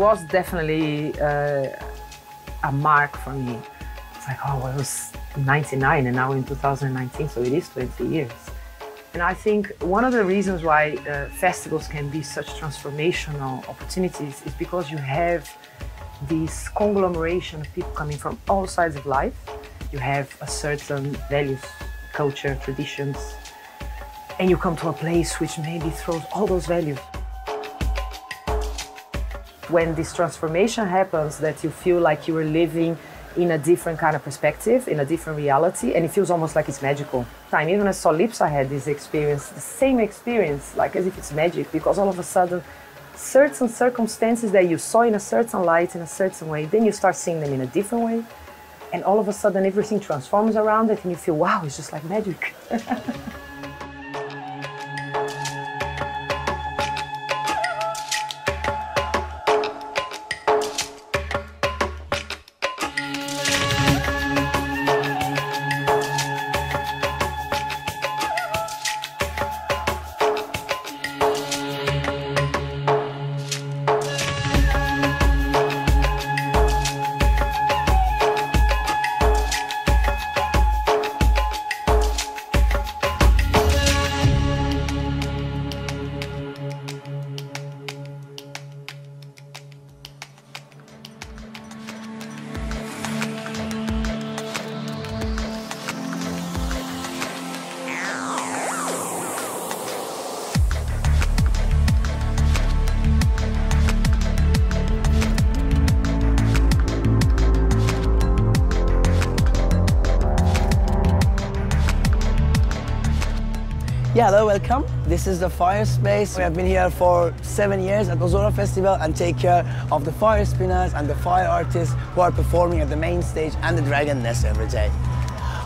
was definitely uh, a mark for me. It's like, oh, I was 99 and now in 2019, so it is 20 years. And I think one of the reasons why uh, festivals can be such transformational opportunities is because you have this conglomeration of people coming from all sides of life. You have a certain values, culture, traditions, and you come to a place which maybe throws all those values when this transformation happens that you feel like you are living in a different kind of perspective, in a different reality, and it feels almost like it's magical. Time even I Solipse, I had this experience, the same experience, like as if it's magic, because all of a sudden, certain circumstances that you saw in a certain light, in a certain way, then you start seeing them in a different way, and all of a sudden everything transforms around it, and you feel, wow, it's just like magic. This is the Fire Space. We have been here for seven years at Ozora Festival and take care of the fire spinners and the fire artists who are performing at the main stage and the Dragon Nest every day.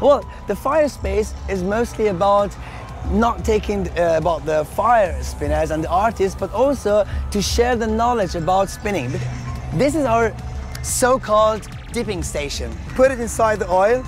Well, the Fire Space is mostly about not taking uh, about the fire spinners and the artists, but also to share the knowledge about spinning. This is our so-called dipping station. Put it inside the oil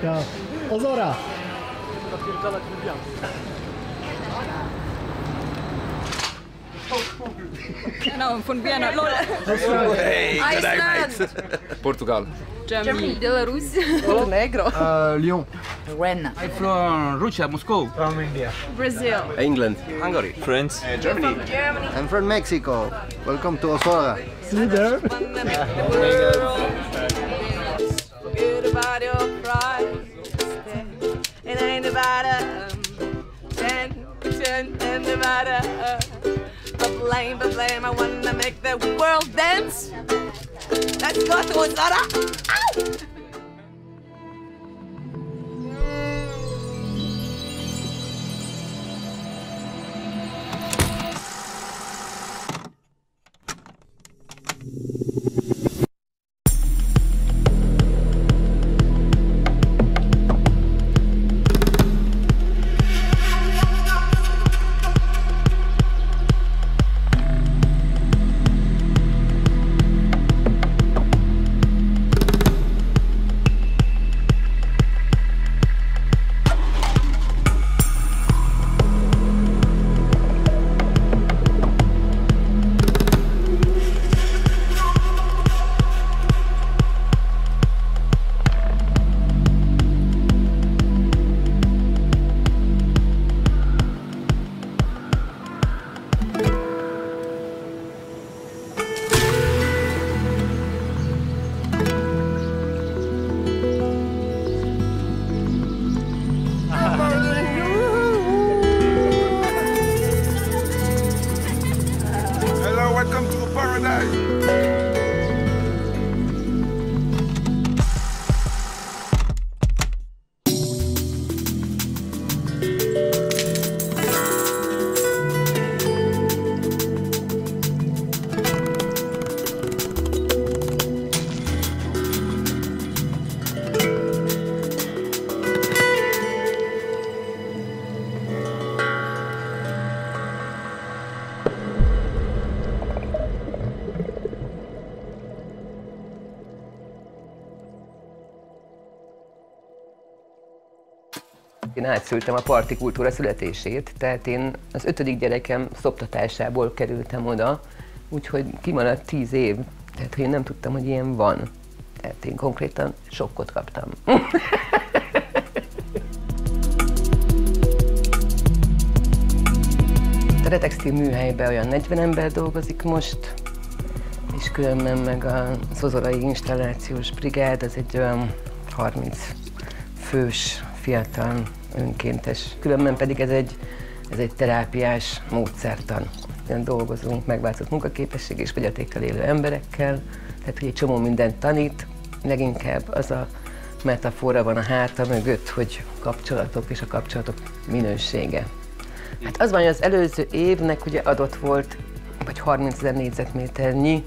Ciao. Ozora! No, von Vienna. Lol. Hey, Iceland. Portugal. Germany. Belarus. Negro. Uh, Lyon. When? I'm from Russia, Moscow. From India. Brazil. England. Hungary. France. Germany. I'm from Mexico. Welcome to Ozora. See you there. Pride. It ain't about a um, ten, ten, and about a uh, but blame, but blame. I wanna make the world dance. Let's go to Ozora. Ow! Én átszültem a parti kultúra születését, tehát én az ötödik gyerekem szoptatásából kerültem oda, úgyhogy kimaradt tíz év, tehát hogy én nem tudtam, hogy ilyen van. Tehát én konkrétan sokkot kaptam. A Retextil műhelyben olyan 40 ember dolgozik most, és különben meg a Szozorai Installációs Brigád, az egy olyan 30 fős, fiatal, önkéntes. Különben pedig ez egy, ez egy terápiás módszertan. Ilyen dolgozunk megváltozott munkaképesség és fogyatékkal élő emberekkel, tehát hogy egy csomó mindent tanít, leginkább az a metafora van a háta mögött, hogy kapcsolatok és a kapcsolatok minősége. Hát az van, hogy az előző évnek ugye adott volt, vagy 30 ezer négyzetméternyi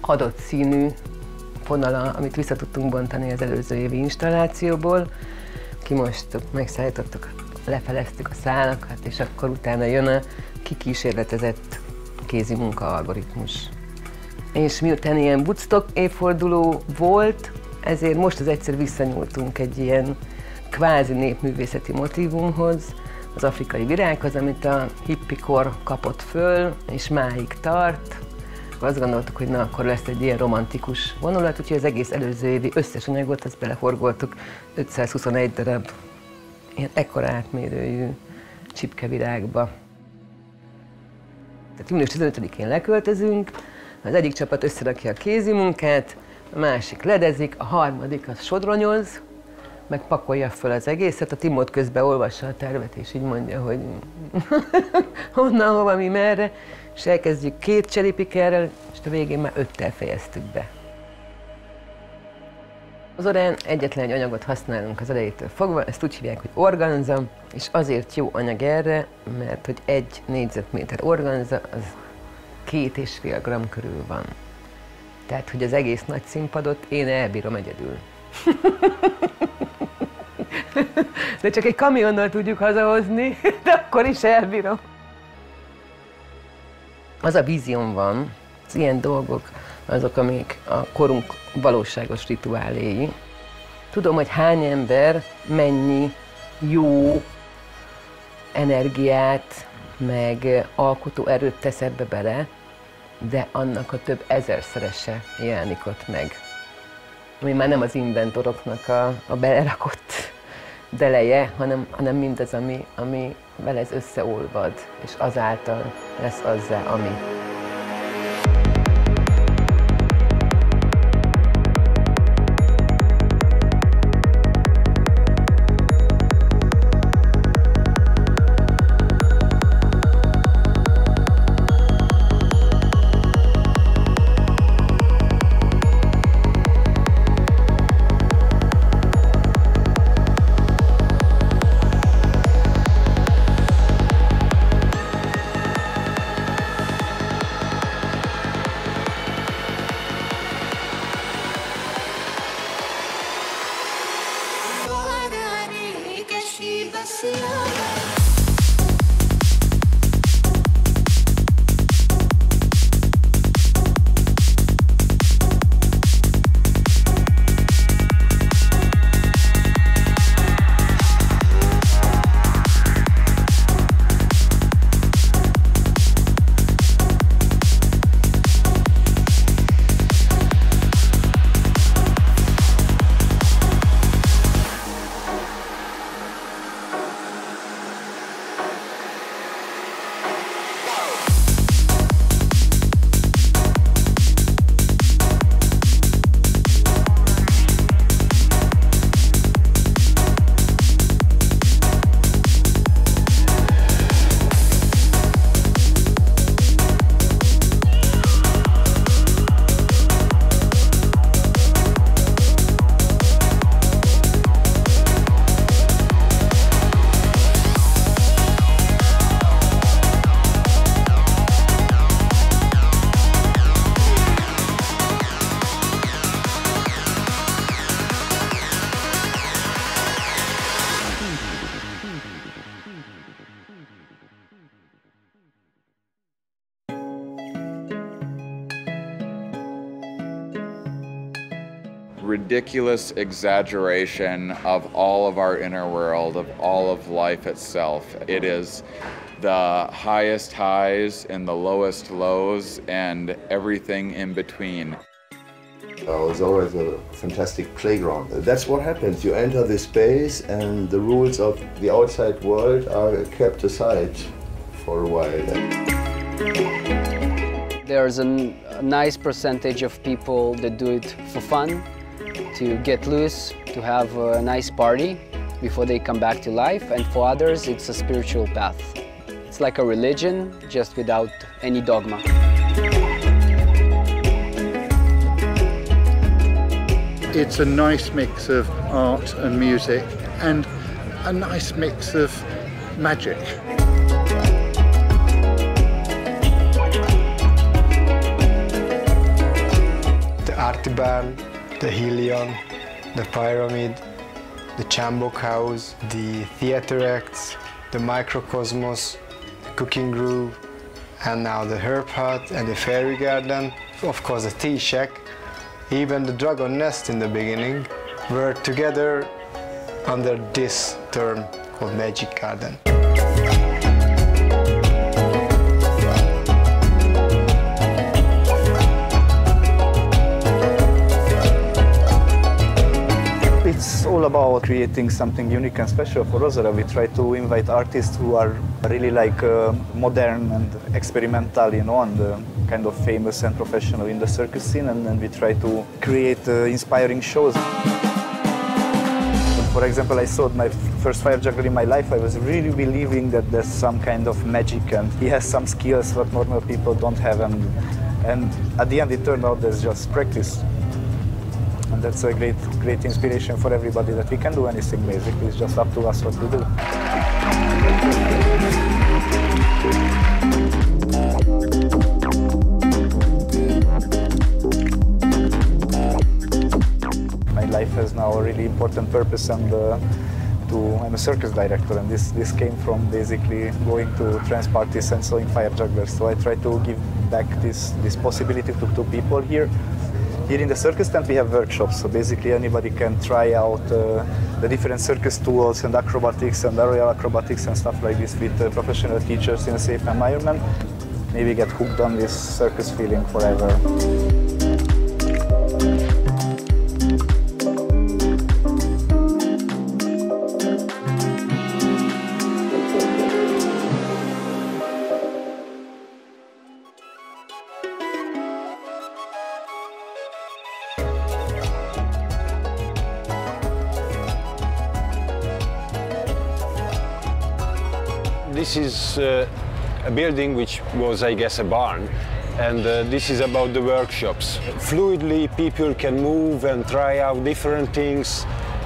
adott színű vonala, amit vissza tudtunk bontani az előző évi installációból. Kimostuk, megszállítottuk, lefeleztük a szálakat, és akkor utána jön a kikísérletezett kézi munka algoritmus. És miután ilyen Woodstock évforduló volt, ezért most az egyszer visszanyúltunk egy ilyen kvázi népművészeti motívumhoz, az afrikai virághoz, amit a hippikor kapott föl, és máig tart. Azt gondoltuk, hogy na, akkor lesz egy ilyen romantikus vonulat, úgyhogy az egész előző évi összes anyagot, azt belehorgoltuk. 521 darab ilyen ekkora átmérőjű csipkevirágba. Tehát június 15-én leköltözünk, az egyik csapat összerakja a kézi munkát, a másik ledezik, a harmadik az sodronyoz, meg pakolja föl az egészet, a Timót közben olvassa a tervet, és így mondja, hogy honnan, hova, mi, merre, és elkezdjük két cserépikerrel, és a végén már öttel fejeztük be. Az orán egyetlen egy anyagot használunk az elejétől fogva, ezt úgy hívják, hogy organza, és azért jó anyag erre, mert hogy egy négyzetméter organza az két és fél gram körül van. Tehát, hogy az egész nagy színpadot én elbírom egyedül. De csak egy kamionnal tudjuk hazahozni, de akkor is elbírom. Az a vízióm van, az ilyen dolgok, azok, amik a korunk valóságos rituáléi. tudom, hogy hány ember mennyi jó energiát, meg alkotó erőt tesz ebbe bele, de annak a több ezerszerese jelenik ott meg. Ami már nem az inventoroknak a, a belerakott deleje, hanem, hanem mindaz, ami, ami vele ez összeolvad, és azáltal lesz azzá, ami. see you. Ridiculous exaggeration of all of our inner world, of all of life itself. It is the highest highs and the lowest lows and everything in between. Uh, it's always a fantastic playground. That's what happens. You enter this space and the rules of the outside world are kept aside for a while. There's a, a nice percentage of people that do it for fun, to get loose, to have a nice party before they come back to life. And for others, it's a spiritual path. It's like a religion, just without any dogma. It's a nice mix of art and music and a nice mix of magic. The Artibal, the Helion, the Pyramid, the Chambok House, the theater acts, the Microcosmos, the Cooking Groove, and now the Herb Hut and the Fairy Garden, of course the Tea Shack, even the Dragon Nest in the beginning were together under this term called Magic Garden. It's all about creating something unique and special for Ozora. We try to invite artists who are really like uh, modern and experimental, you know, and uh, kind of famous and professional in the circus scene, and then we try to create uh, inspiring shows. For example, I saw my first fire juggler in my life. I was really believing that there's some kind of magic and he has some skills that normal people don't have. And, and at the end, it turned out there's just practice. That's a great, great inspiration for everybody that we can do anything basically. It's just up to us what to do. My life has now a really important purpose and uh, to, I'm a circus director and this, this came from basically going to trance parties and sewing fire jugglers. So I try to give back this, this possibility to, to people here Here in the circus tent we have workshops, so basically anybody can try out uh, the different circus tools and acrobatics and aerial acrobatics and stuff like this with uh, professional teachers in a safe environment. Maybe get hooked on this circus feeling forever. Building which was, I guess, a barn. And uh, this is about the workshops. Fluidly, people can move and try out different things.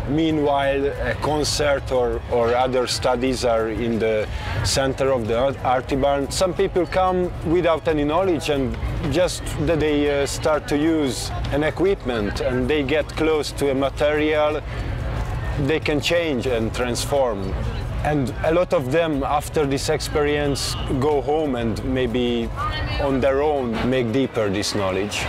Meanwhile, a concert or, or other studies are in the center of the art- arty barn. Some people come without any knowledge and just that they uh, start to use an equipment and they get close to a material, they can change and transform. And a lot of them, after this experience, go home and maybe on their own make deeper this knowledge.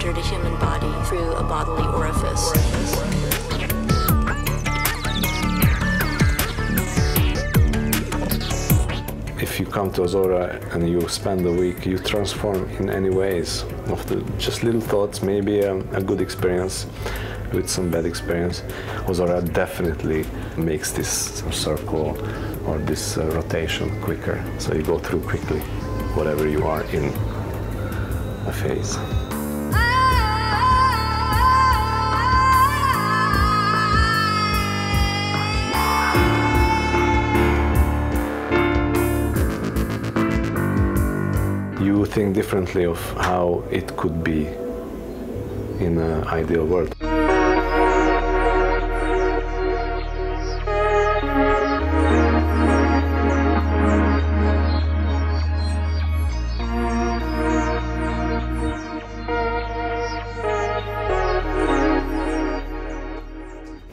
Entered a human body through a bodily orifice. If you come to Ozora and you spend a week, you transform in any ways of the just little thoughts, maybe a, a good experience with some bad experience. Ozora definitely makes this circle or this uh, rotation quicker, so you go through quickly whatever you are in a phase. think differently of how it could be in an ideal world.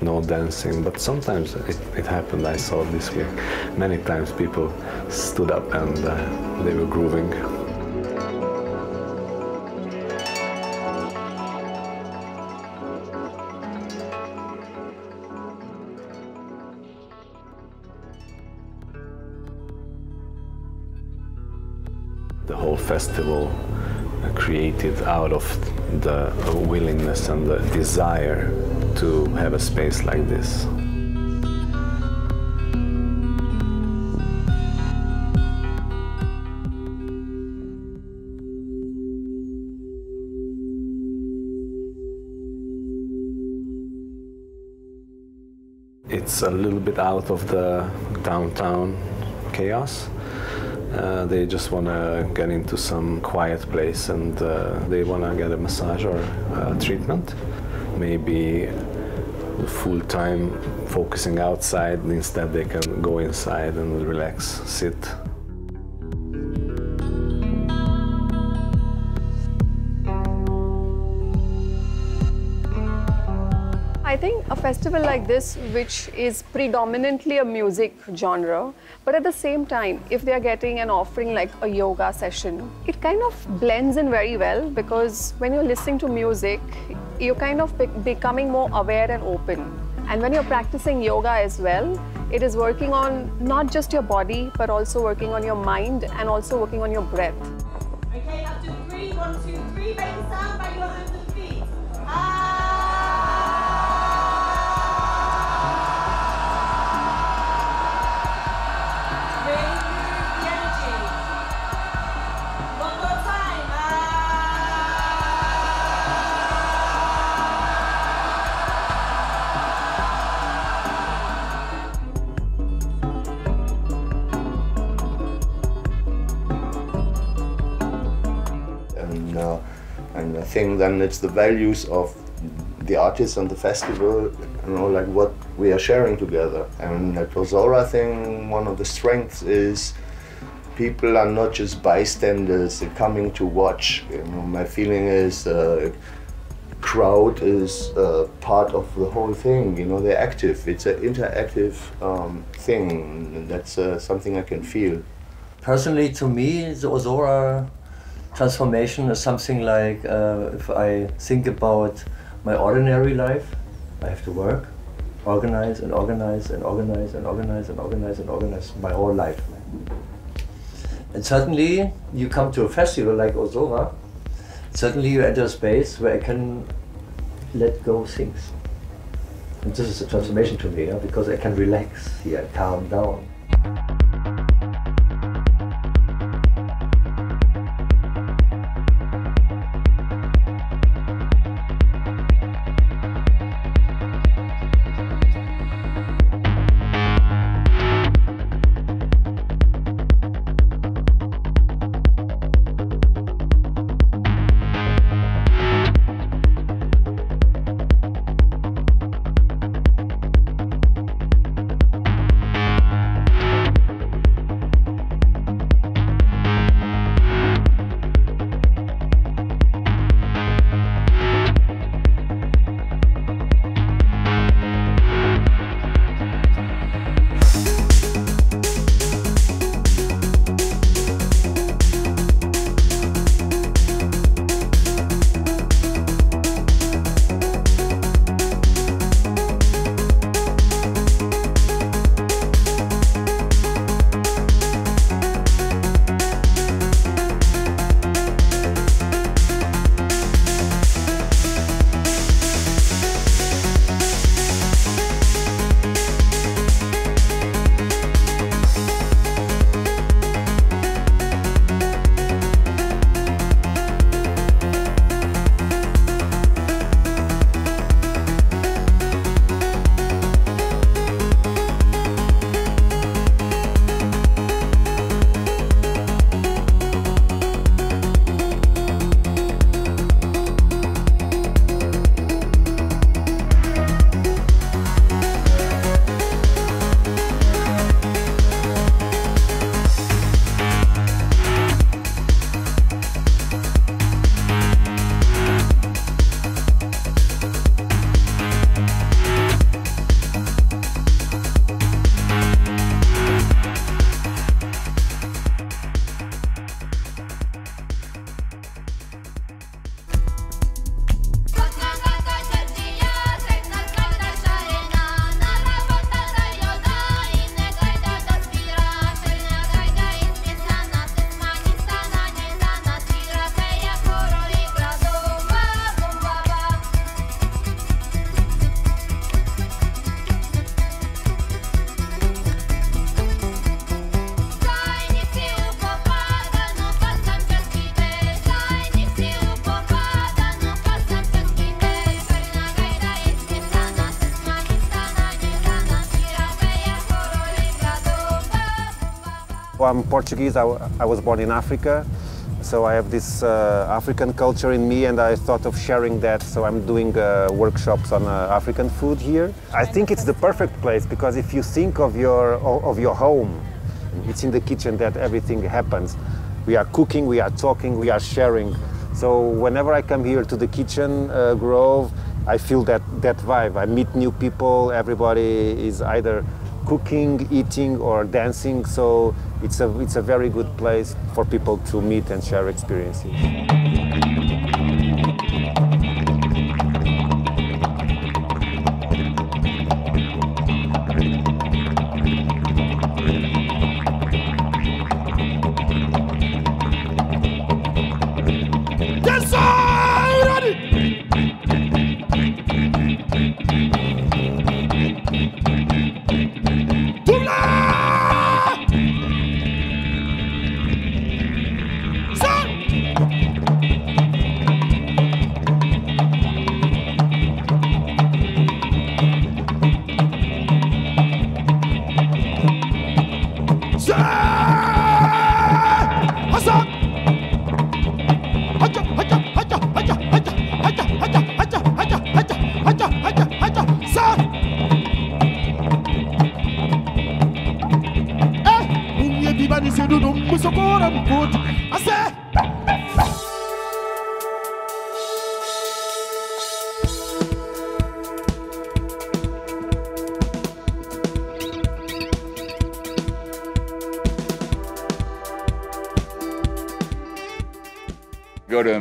no dancing, but sometimes it, it, happened. I saw this week. Many times people stood up and uh, they were grooving. Festival created out of the willingness and the desire to have a space like this. It's a little bit out of the downtown chaos. Uh, they just want to get into some quiet place and uh, they want to get a massage or a treatment. Maybe full time focusing outside, instead, they can go inside and relax, sit. I think a festival like this, which is predominantly a music genre, but at the same time, if they are getting an offering like a yoga session, it kind of blends in very well because when you're listening to music, you're kind of be- becoming more aware and open. And when you're practicing yoga as well, it is working on not just your body, but also working on your mind and also working on your breath. Think then it's the values of the artists and the festival, you know, like what we are sharing together. And Ozora, I think one of the strengths is people are not just bystanders; they're coming to watch. You know, my feeling is. Uh, crowd is uh, part of the whole thing you know they're active it's an interactive um, thing and that's uh, something i can feel Personally, to me, the Ozora transformation is something like uh, if I think about my ordinary life, I have to work, organize and organize and organize and organize and organize and organize my whole life. And suddenly you come to a festival like Ozora, suddenly you enter a space where I can let go things. And this is a transformation to me, yeah, because I can relax here, calm down. I'm Portuguese, I, I was born in Africa, so I have this uh, African culture in me and I thought of sharing that, so I'm doing uh, workshops on uh, African food here. I think it's the perfect place because if you think of your, of your home, it's in the kitchen that everything happens. We are cooking, we are talking, we are sharing. So whenever I come here to the kitchen uh, grove, I feel that, that vibe. I meet new people, everybody is either cooking, eating or dancing. So it's a, it's a very good place for people to meet and share experiences. Go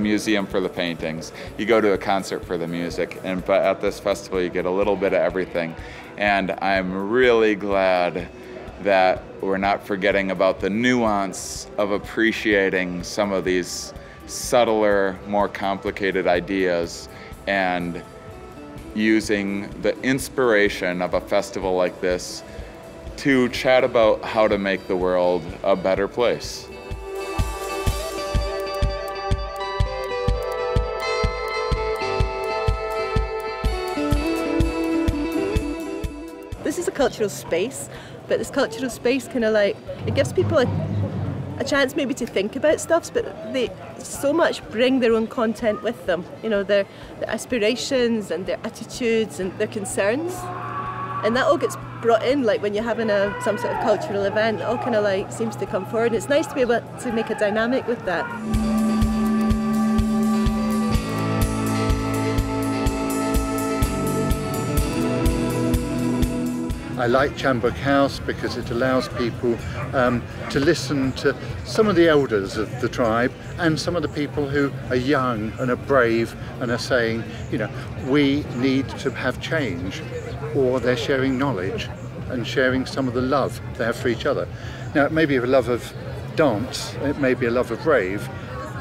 museum for the paintings, you go to a concert for the music, and but at this festival you get a little bit of everything. And I'm really glad that we're not forgetting about the nuance of appreciating some of these subtler, more complicated ideas and using the inspiration of a festival like this to chat about how to make the world a better place. Cultural space, but this cultural space kind of like it gives people a, a chance maybe to think about stuff, but they so much bring their own content with them. You know, their, their aspirations and their attitudes and their concerns, and that all gets brought in. Like when you're having a some sort of cultural event, it all kind of like seems to come forward. And It's nice to be able to make a dynamic with that. I like Chambok House because it allows people um, to listen to some of the elders of the tribe and some of the people who are young and are brave and are saying, you know, we need to have change or they're sharing knowledge and sharing some of the love they have for each other. Now, it may be a love of dance, it may be a love of rave,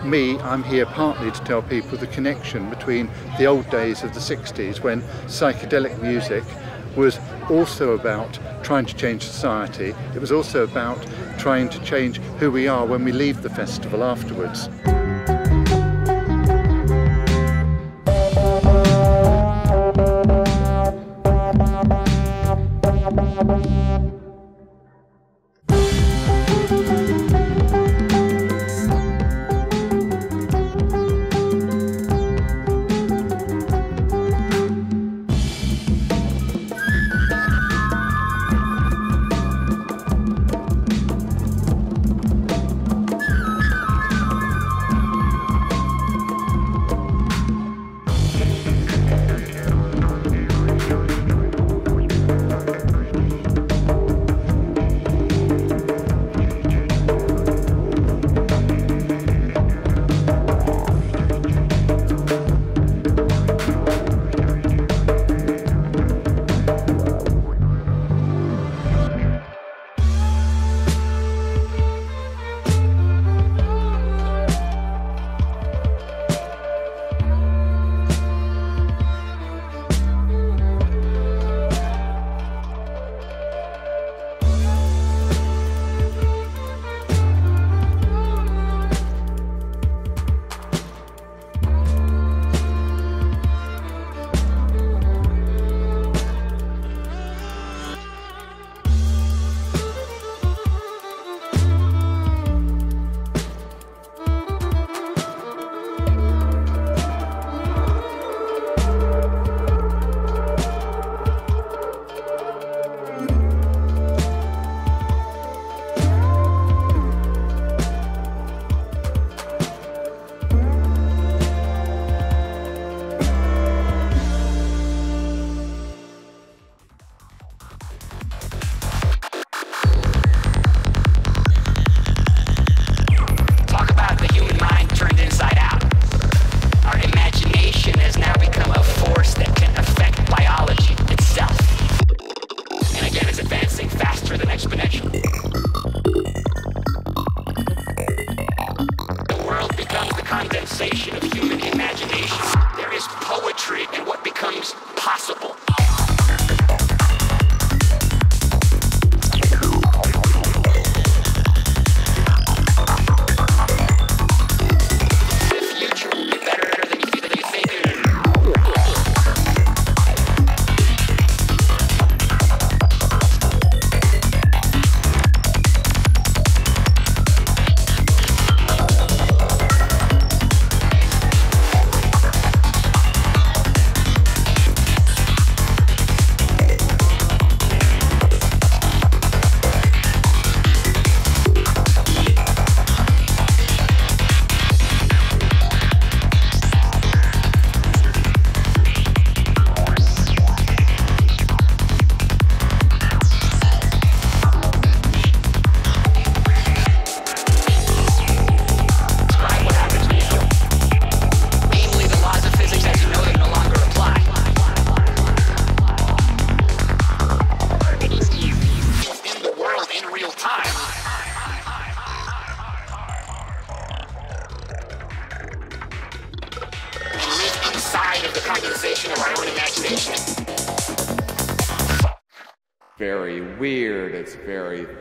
me, I'm here partly to tell people the connection between the old days of the 60s when psychedelic music was also about trying to change society. It was also about trying to change who we are when we leave the festival afterwards.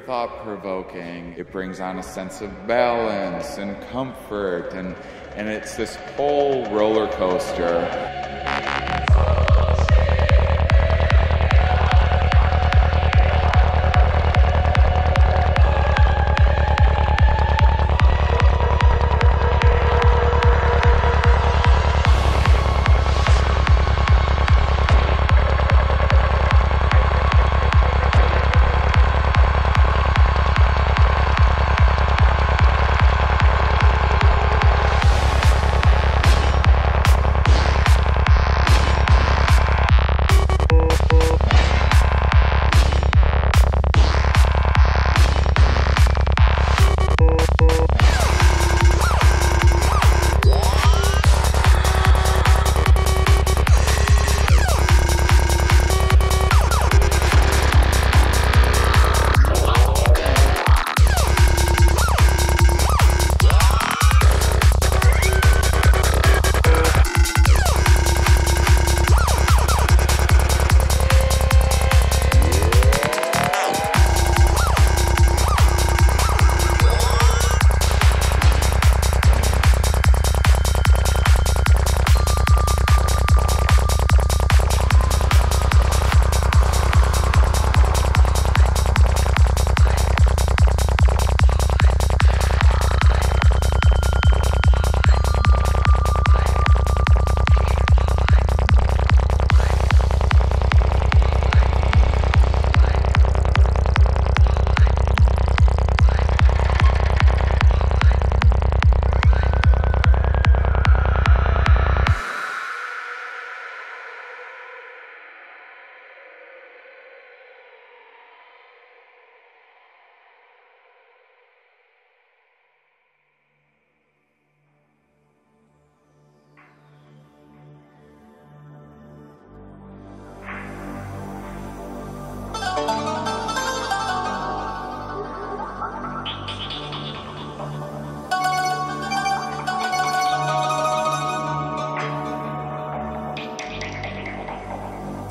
Thought provoking. It brings on a sense of balance and comfort, and, and it's this whole roller coaster.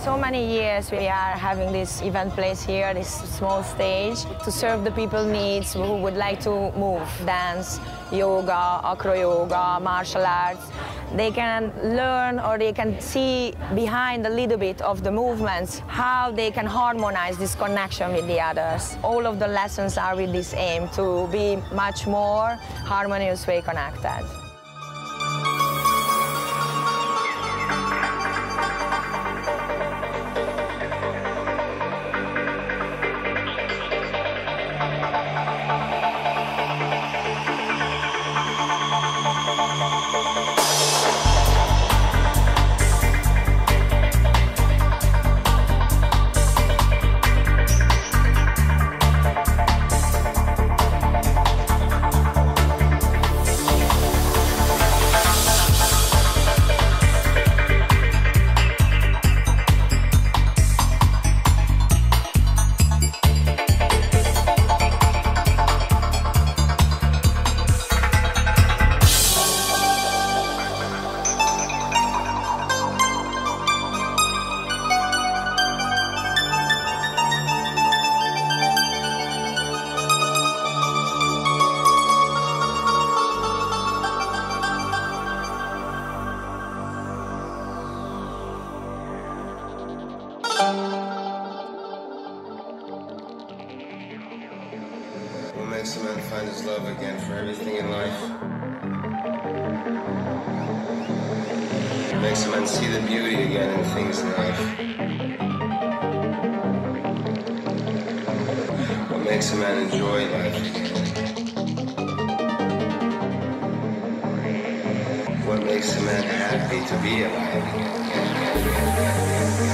So many years we are having this event place here, this small stage, to serve the people needs who would like to move, dance, yoga, acro yoga, martial arts. They can learn or they can see behind a little bit of the movements how they can harmonize this connection with the others. All of the lessons are with this aim to be much more harmonious way connected. Makes a man see the beauty again in things in life? What makes a man enjoy life again? What makes a man happy to be alive again?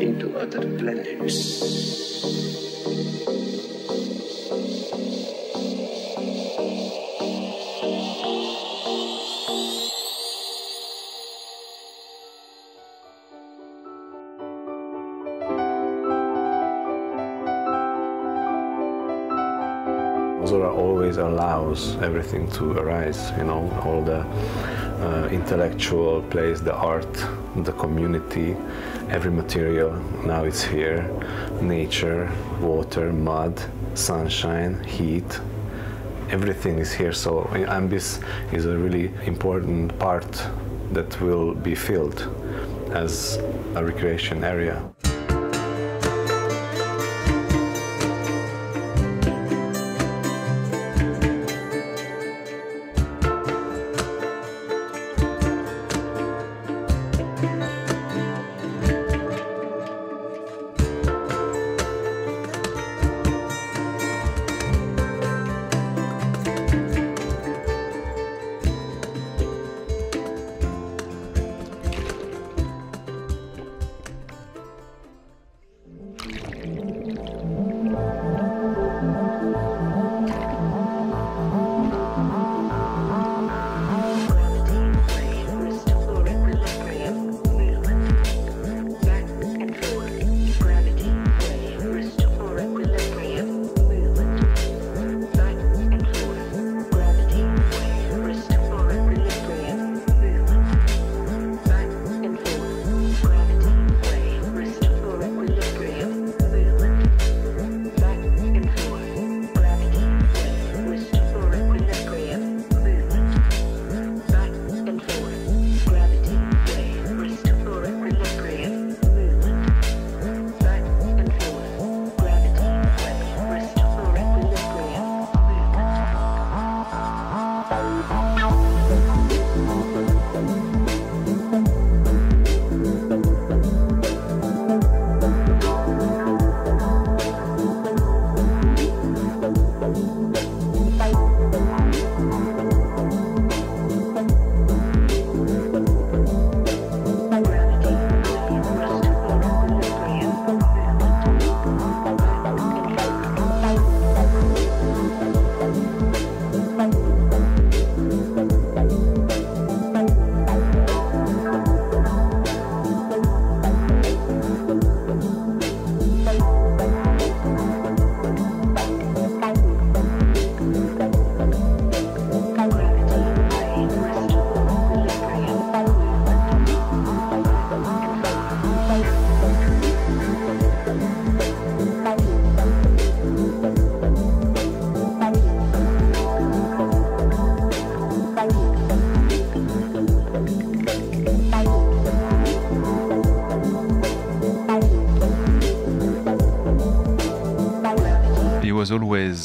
Into other planets. Ozora always allows everything to arise, you know, all the uh, intellectual place, the art, the community, every material, now it's here, nature, water, mud, sunshine, heat, everything is here. So Ambis is a really important part that will be filled as a recreation area.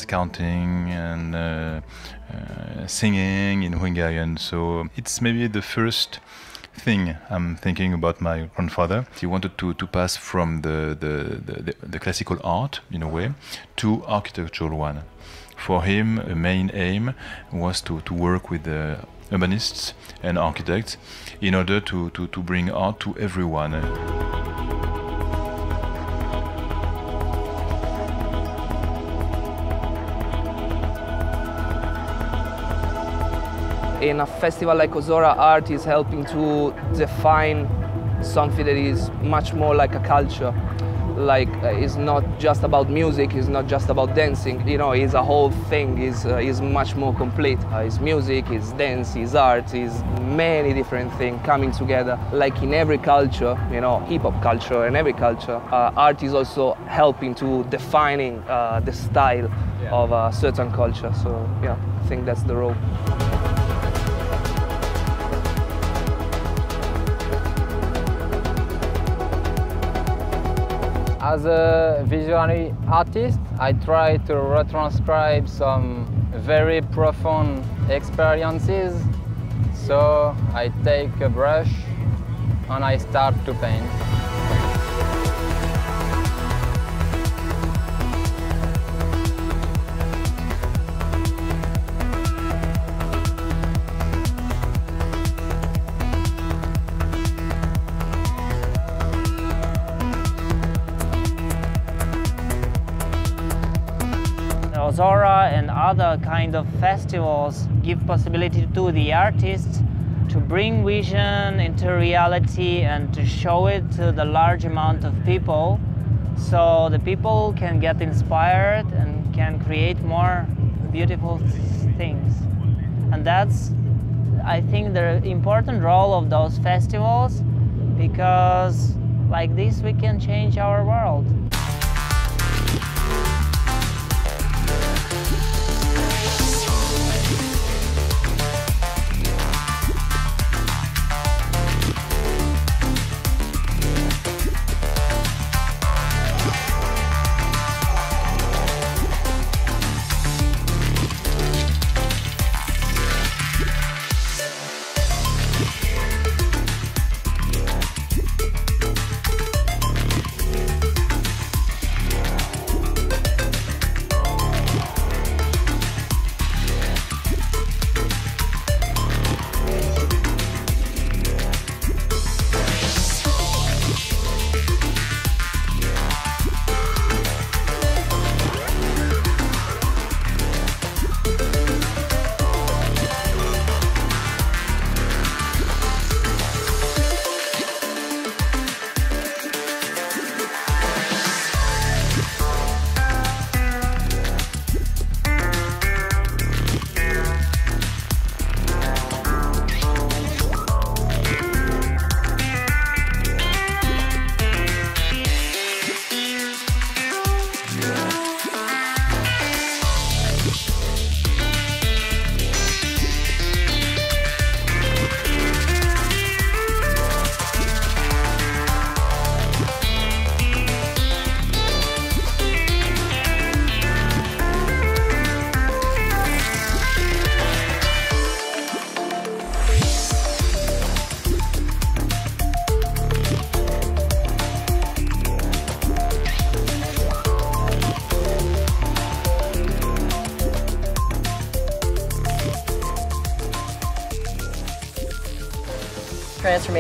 Counting and uh, uh, singing in Hungarian, so it's maybe the first thing I'm thinking about my grandfather. He wanted to, to pass from the, the, the, the classical art, in a way, to architectural one. For him, a main aim was to, to work with the urbanists and architects in order to, to, to bring art to everyone. In a festival like Ozora, art is helping to define something that is much more like a culture. Like uh, it's not just about music, it's not just about dancing. You know, it's a whole thing. is uh, is much more complete. Uh, it's music, it's dance, it's art, it's many different things coming together. Like in every culture, you know, hip hop culture and every culture, uh, art is also helping to defining uh, the style of a certain culture. So yeah, I think that's the role. As a visual artist, I try to retranscribe some very profound experiences. So I take a brush and I start to paint. Kind of festivals give possibility to the artists to bring vision into reality and to show it to the large amount of people so the people can get inspired and can create more beautiful things. And that's, I think, the important role of those festivals because like this we can change our world.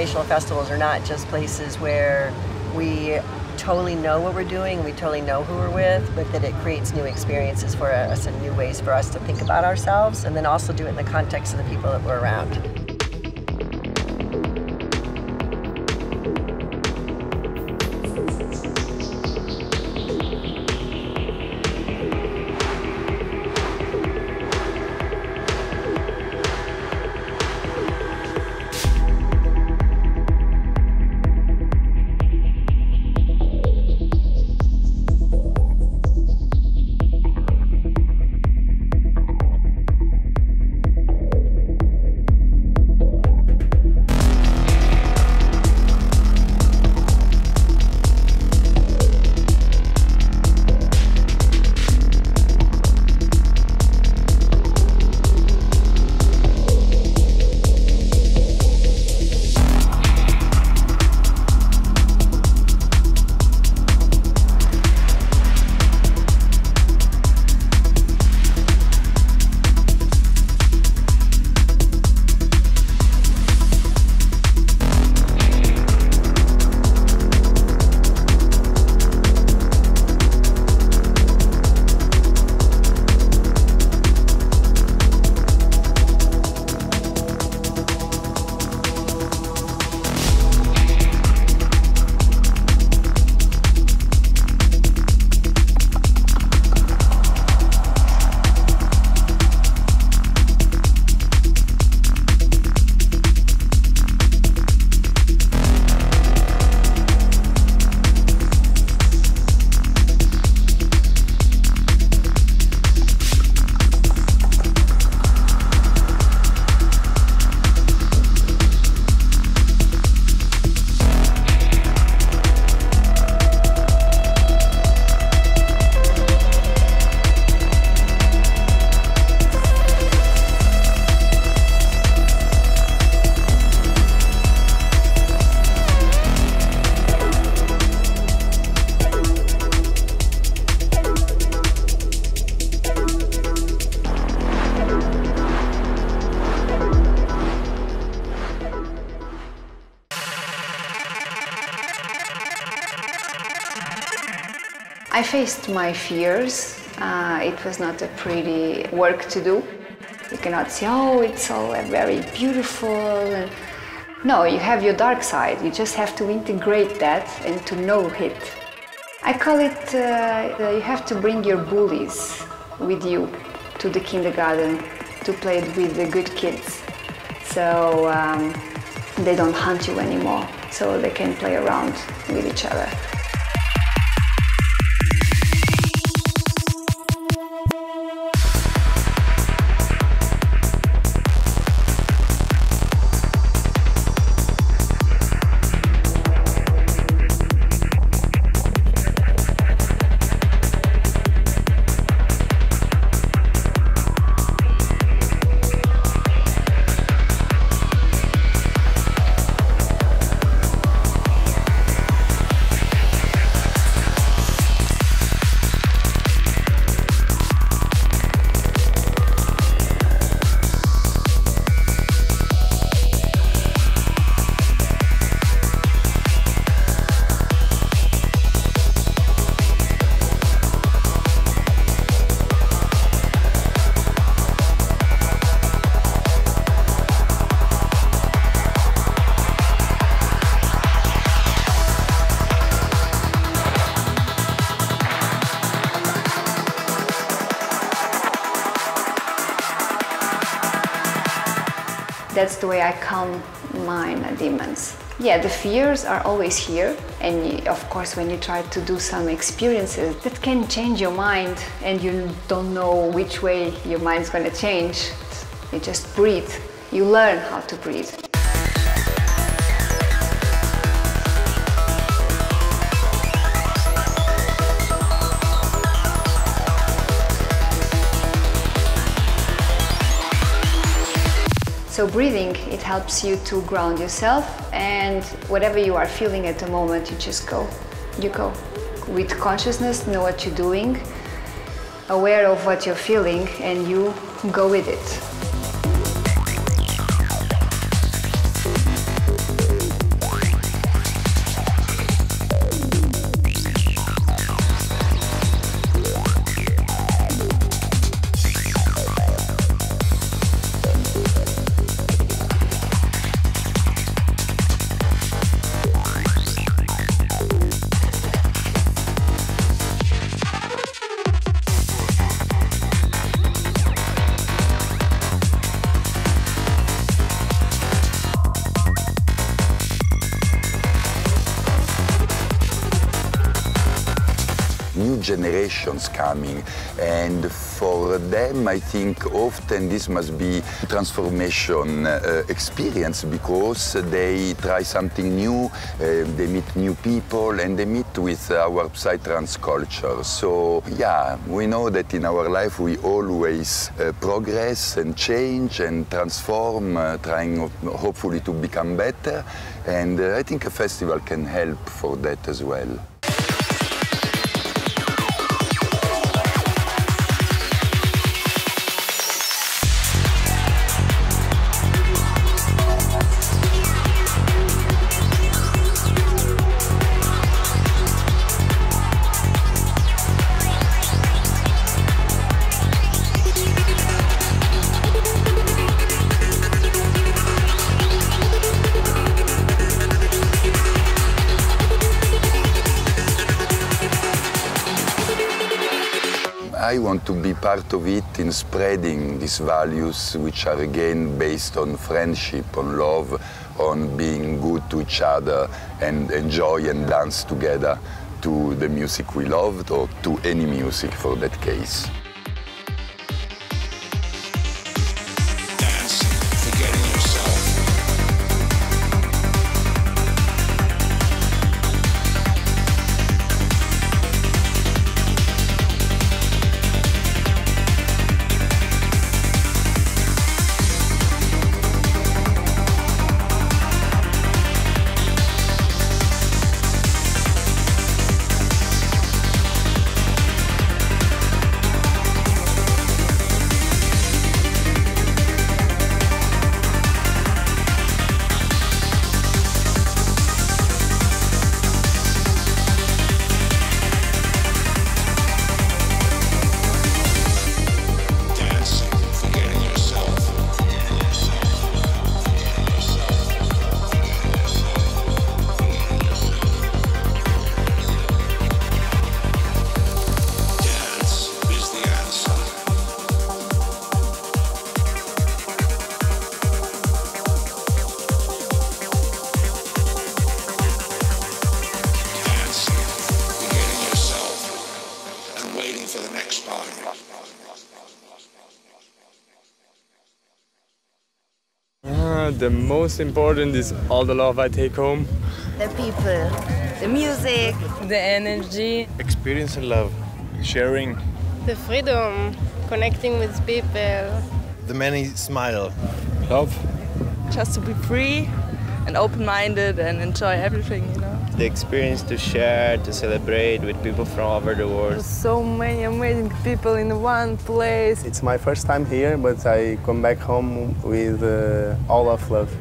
Transformational festivals are not just places where we totally know what we're doing we totally know who we're with, but that it creates new experiences for us and new ways for us to think about ourselves and then also do it in the context of the people that we're around. Faced my fears Uh, it was not a pretty work to do. You cannot say, oh, it's all very beautiful. No, you have your dark side. You just have to integrate that and to know it. I call it uh, you have to bring your bullies with you to the kindergarten to play with the good kids. So um, they don't hunt you anymore, so they can play around with each other. Yeah, the fears are always here, and of course, when you try to do some experiences, that can change your mind, and you don't know which way your mind's going to change. You just breathe. You learn how to breathe. So breathing, it helps you to ground yourself and whatever you are feeling at the moment, you just go. You go. With consciousness, know what you're doing, aware of what you're feeling, and you go with it. Coming and for them I think often this must be transformation uh, experience because they try something new, uh, they meet new people and they meet with our Psytrance culture. So yeah, we know that in our life we always uh, progress and change and transform, uh, trying hopefully to become better and I think a festival can help for that as well. Part of it in spreading these values, which are again based on friendship, on love, on being good to each other and enjoy and dance together to the music we loved or to any music for that case. Most important is all the love I take home. The people, the music, the energy, Experience and love, sharing. the freedom, connecting with people. The many smile. Love. Just to be free and open-minded and enjoy everything, you know. The experience to share, to celebrate with people from all over the world. So many amazing people in one place. It's my first time here, but I come back home with uh, all of love.